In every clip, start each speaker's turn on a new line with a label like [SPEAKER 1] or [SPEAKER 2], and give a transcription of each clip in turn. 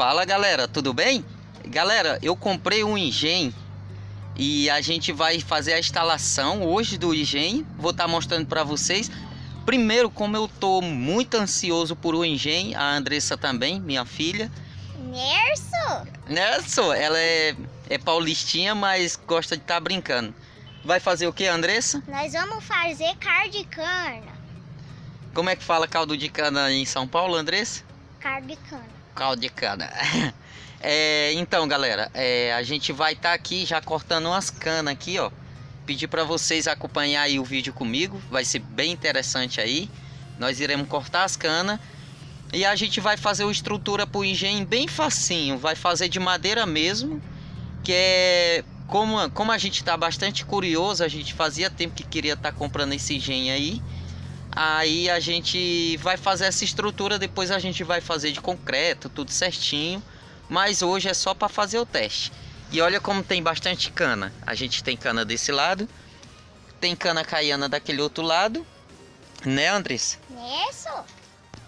[SPEAKER 1] Fala galera, tudo bem? Galera, eu comprei um engenho e a gente vai fazer a instalação hoje do engenho. Vou estar tá mostrando para vocês. Primeiro, como eu tô muito ansioso por o engenho, a Andressa também, minha filha.
[SPEAKER 2] Nerso?
[SPEAKER 1] Nerso, ela é, é paulistinha, mas gosta de estar tá brincando. Vai fazer o que, Andressa?
[SPEAKER 2] Nós vamos fazer caldo de cana.
[SPEAKER 1] Como é que fala caldo de cana em São Paulo, Andressa?
[SPEAKER 2] Caldo de cana.
[SPEAKER 1] Caldo de cana. É, então, galera, é, a gente vai estar tá aqui já cortando umas canas aqui, ó. Pedir para vocês acompanhar aí o vídeo comigo, vai ser bem interessante aí. Nós iremos cortar as canas e a gente vai fazer uma estrutura para o engenho bem facinho. Vai fazer de madeira mesmo, que é como, como a gente está bastante curioso, a gente fazia tempo que queria estar tá comprando esse engenho aí. Aí a gente vai fazer essa estrutura, depois a gente vai fazer de concreto, tudo certinho. Mas hoje é só para fazer o teste. E olha como tem bastante cana. A gente tem cana desse lado, tem cana caiana daquele outro lado, né, Andressa?
[SPEAKER 2] Isso.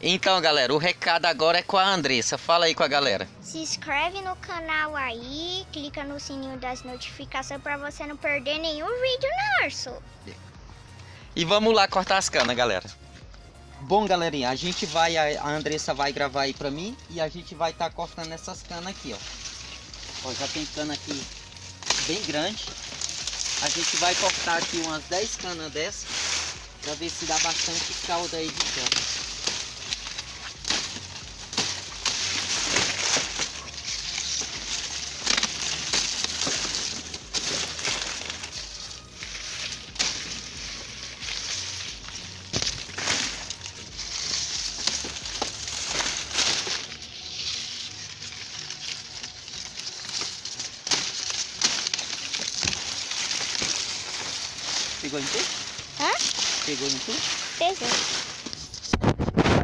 [SPEAKER 1] Então, galera, o recado agora é com a Andressa. Fala aí com a galera.
[SPEAKER 2] Se inscreve no canal aí, clica no sininho das notificações para você não perder nenhum vídeo, Narso.
[SPEAKER 1] E vamos lá cortar as canas, galera. Bom, galerinha, a gente vai, a Andressa vai gravar aí pra mim e a gente vai estar tá cortando essas canas aqui, ó. Ó, já tem cana aqui bem grande. A gente vai cortar aqui umas 10 canas dessas pra ver se dá bastante calda aí de cana. Tudo?
[SPEAKER 2] Hã?
[SPEAKER 1] Pegou em tudo?
[SPEAKER 2] Pegou.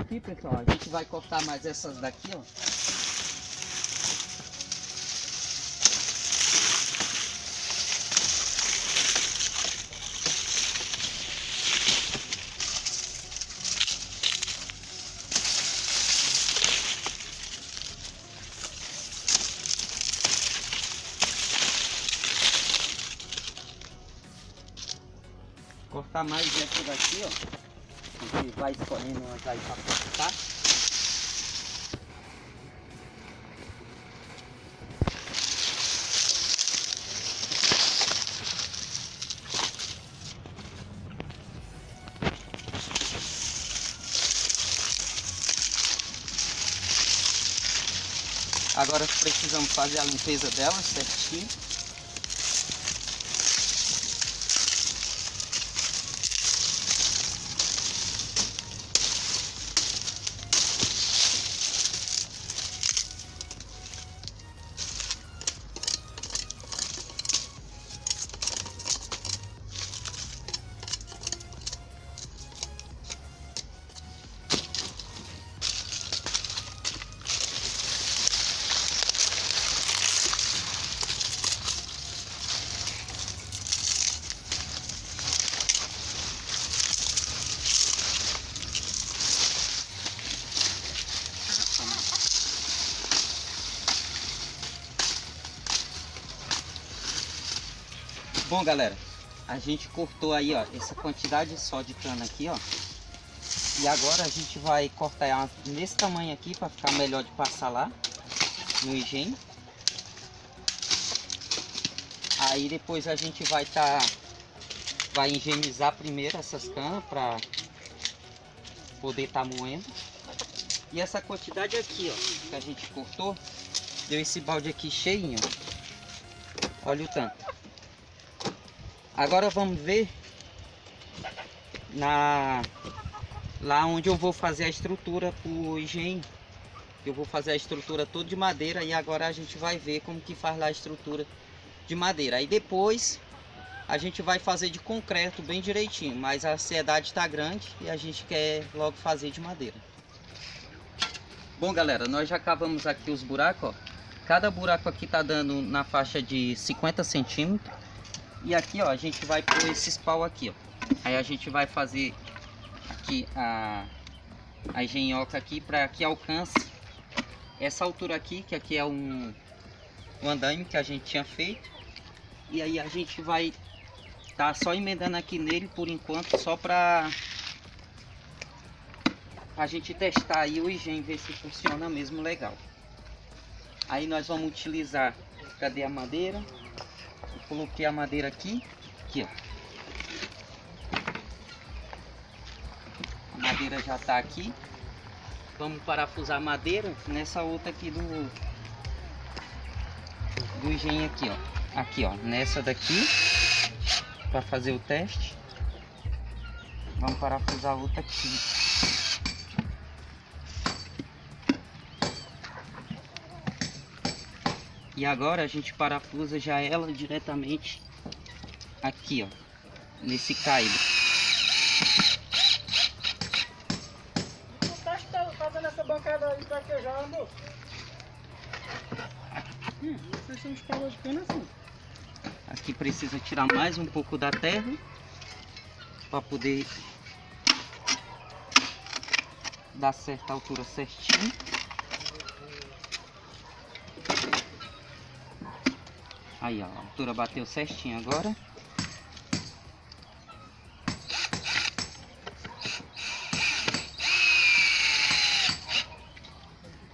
[SPEAKER 1] Aqui, pessoal, a gente vai cortar mais essas daqui, ó. Mais essa daqui, ó. A gente vai escolhendo umas aí pra cortar. Agora precisamos fazer a limpeza dela certinho. Bom, galera, a gente cortou aí, ó, essa quantidade só de cana aqui, ó. E agora a gente vai cortar ela nesse tamanho aqui para ficar melhor de passar lá no engenho. Aí depois a gente vai estar tá, vai higienizar primeiro essas canas para poder estar tá moendo. E essa quantidade aqui, ó, que a gente cortou, deu esse balde aqui cheinho. Olha o tanto. Agora vamos ver na lá onde eu vou fazer a estrutura pro engenho. Eu vou fazer a estrutura toda de madeira e agora a gente vai ver como que faz lá a estrutura de madeira. Aí depois a gente vai fazer de concreto bem direitinho, mas a ansiedade está grande e a gente quer logo fazer de madeira. Bom galera, nós já cavamos aqui os buracos, ó. Cada buraco aqui tá dando na faixa de 50 centímetros. E aqui, ó, a gente vai pôr esses pau aqui, ó. Aí a gente vai fazer aqui a, a engenhoca aqui para que alcance essa altura aqui, que aqui é um, um andaime que a gente tinha feito. E aí a gente vai tá só emendando aqui nele por enquanto, só para a gente testar aí o higiene, ver se funciona mesmo legal. Aí nós vamos utilizar, cadê a madeira? Coloquei a madeira aqui, aqui ó. A madeira já tá aqui. Vamos parafusar a madeira nessa outra aqui do do engenho aqui, ó. Aqui, ó, nessa daqui para fazer o teste. Vamos parafusar a outra aqui. E agora a gente parafusa já ela diretamente aqui, ó, nesse caído.
[SPEAKER 3] Tá fazendo essa bancada aí? Hum, de cana assim.
[SPEAKER 1] Aqui precisa tirar mais um pouco da terra para poder dar certa altura certinho. Aí, ó, a altura bateu certinho agora.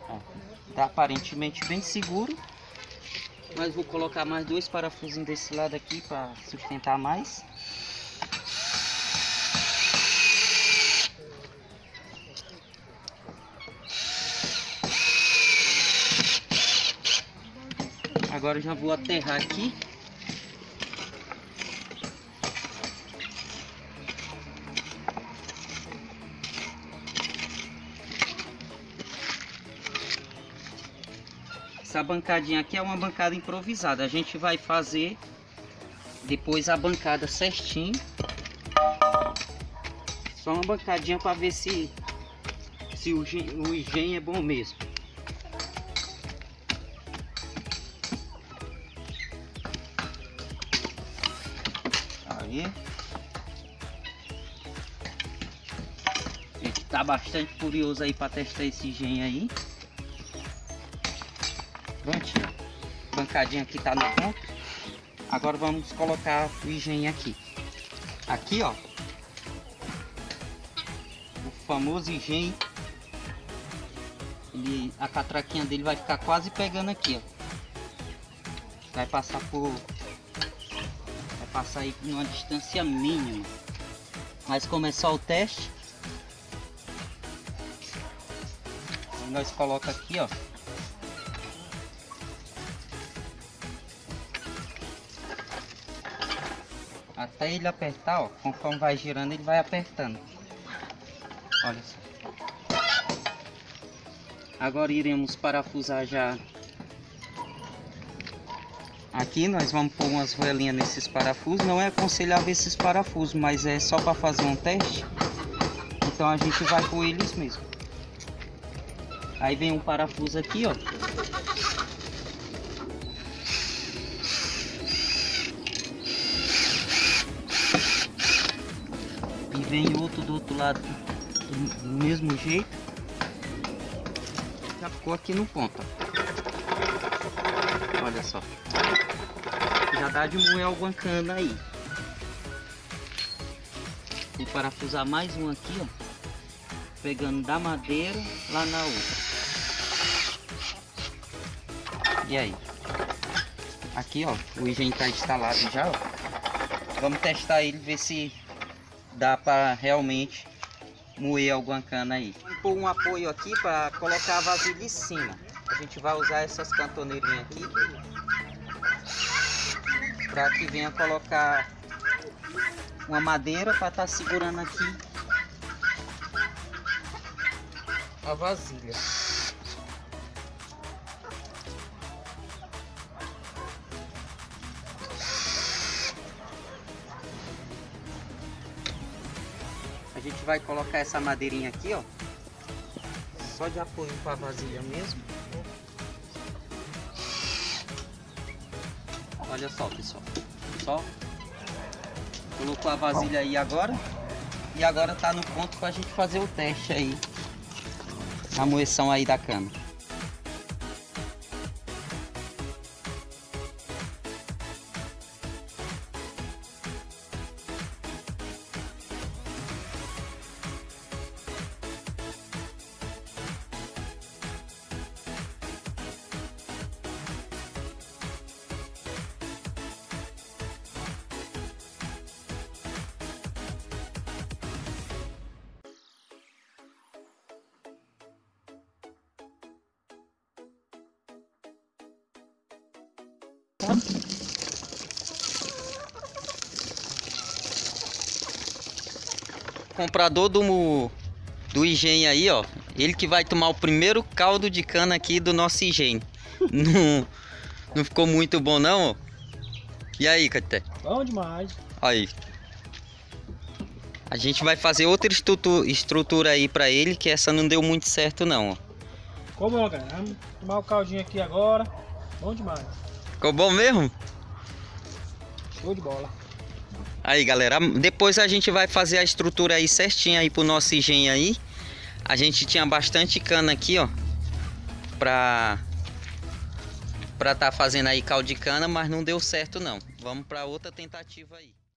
[SPEAKER 1] Ó, tá aparentemente bem seguro. Mas vou colocar mais dois parafusinhos desse lado aqui para sustentar mais. Agora já vou aterrar aqui. Essa bancadinha aqui é uma bancada improvisada. A gente vai fazer depois a bancada certinho. Só uma bancadinha para ver se, se o, o higiene é bom mesmo. Aí. A gente tá bastante curioso aí para testar esse higiene aí. Prontinho. Bancadinha aqui tá no ponto. Agora vamos colocar o higiene aqui. Aqui, ó. O famoso higiene. Ele, a catraquinha dele vai ficar quase pegando aqui, ó. Vai passar por... Passar aí numa distância mínima. Mas como é o teste... Nós coloca aqui, ó. Até ele apertar, ó, conforme vai girando, ele vai apertando. Olha só. Agora iremos parafusar já. Aqui nós vamos pôr umas velinhas nesses parafusos. Não é aconselhável esses parafusos, mas é só para fazer um teste. Então a gente vai pôr eles mesmo. Aí vem um parafuso aqui, ó. vem outro do outro lado do mesmo jeito. Já ficou aqui no ponto. Ó. Olha só. Já dá de moer alguma cana aí. Vou parafusar mais um aqui, ó. Pegando da madeira lá na outra. E aí? Aqui, ó. O higiene tá instalado já, ó. Vamos testar ele, ver se dá para realmente moer alguma cana aí. Vou pôr um apoio aqui para colocar a vasilha em cima. A gente vai usar essas cantoneirinhas aqui para que venha colocar uma madeira para estar tá segurando aqui a vasilha. gente vai colocar essa madeirinha aqui, ó. Só de apoio para a vasilha mesmo. Olha só, pessoal. Só colocou a vasilha aí agora. E agora tá no ponto para a gente fazer o teste aí. A moeção aí da cama.
[SPEAKER 3] Tá?
[SPEAKER 1] Comprador do, do higiene aí, ó. Ele que vai tomar o primeiro caldo de cana aqui do nosso higiene. Não, não ficou muito bom não, ó. E aí, Caté?
[SPEAKER 3] Bom demais.
[SPEAKER 1] Aí. A gente vai fazer outra estrutu- estrutura aí pra ele, que essa não deu muito certo não, ó.
[SPEAKER 3] Ficou bom, cara. Vamos tomar o caldinho aqui agora. Bom demais.
[SPEAKER 1] Ficou bom mesmo?
[SPEAKER 3] Show de bola.
[SPEAKER 1] Aí, galera, depois a gente vai fazer a estrutura aí certinha aí pro nosso engenho aí. A gente tinha bastante cana aqui, ó, pra pra tá fazendo aí caldo de cana, mas não deu certo não. Vamos pra outra tentativa aí.